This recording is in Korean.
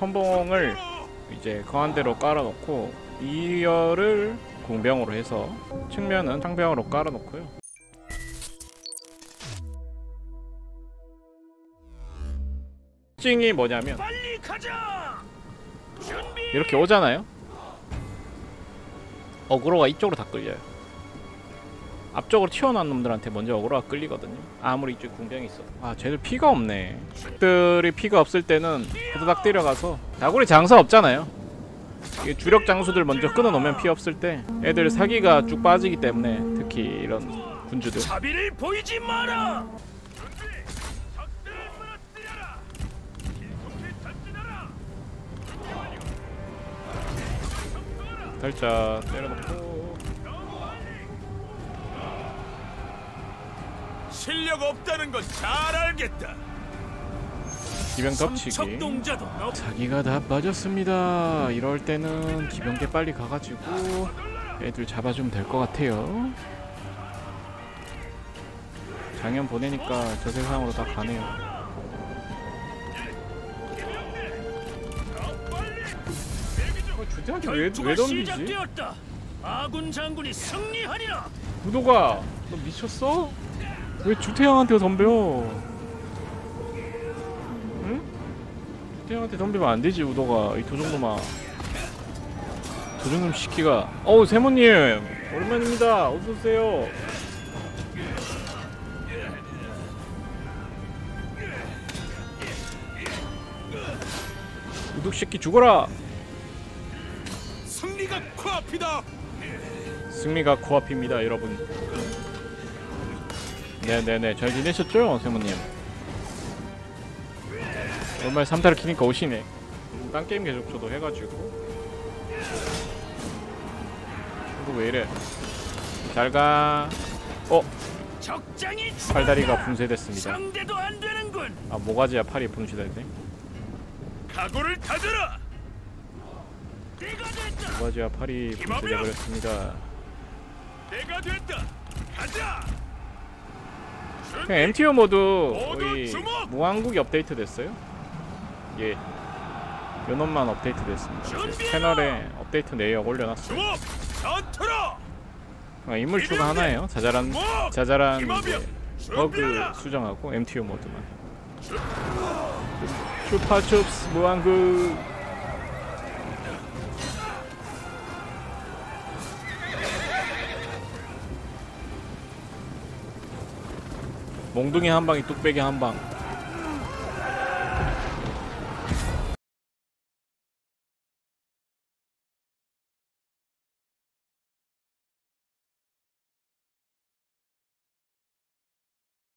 선봉을 이제 거한대로 깔아놓고 2열을 공병으로 해서 측면은 상병으로 깔아놓고요. 특징이 뭐냐면. 이렇게 오잖아요. 어그로가 이쪽으로 다 끌려요. 앞쪽으로 튀어나온 놈들한테 먼저 어그로가 끌리거든요. 아무리 이쪽 궁병이 있어. 아, 쟤들 피가 없네. 들이 피가 없을 때는 후다닥 때려가서 다구리 장사 없잖아요. 이게 주력 장수들 먼저 끊어놓으면 피 없을 때 애들 사기가 쭉 빠지기 때문에 특히 이런 군주들 자비를 보이지 마라. 살짝 때려놓고 실력 없다는 건 잘 알겠다. 기병 너 자기가 다 빠졌습니다. 이럴 때는 기병대 빨리 가가지고 애들 잡아주면 될 것 같아요. 장현 보내니까 저 세상으로 다 가네요. 어, 주대한테 왜, 왜 덤비지? 아군 장군이 승리하리라. 구도가 너 미쳤어? 왜 주태양한테 덤벼? 응? 주태양한테 덤비면 안 되지 우도가 이 도정놈아 도정놈 시키가 어우 세모님 오랜만입니다 어서 오세요 우독 새끼 죽어라 승리가 코앞이다. 승리가 코앞입니다, 여러분. 네네네, 잘 지내셨죠, 세모님? 얼마에 3타를 키니까 오시네. 음, 딴 게임 계속 저도 해가지고. 이거 왜 이래? 잘 가. 어, 팔다리가 분쇄됐습니다. 아, 모가지야 팔이 분쇄됐네. 각오를 다져라. 모가지와 팔이 분쇄돼버렸습니다. 내가 됐다. 가자. 그냥 MTO 모드 거의! 무한국이 업데이트 됐어요. 예. 요놈만 업데이트 됐습니다. 채널에 업데이트 내역 올려놨어요. 아, 인물 추가 하나예요. 자잘한. 자잘한. 이제 버그. 수정하고 MTO 모드만. 슈퍼춥스 무한국. 몽둥이 한 방이 뚝배기 한 방.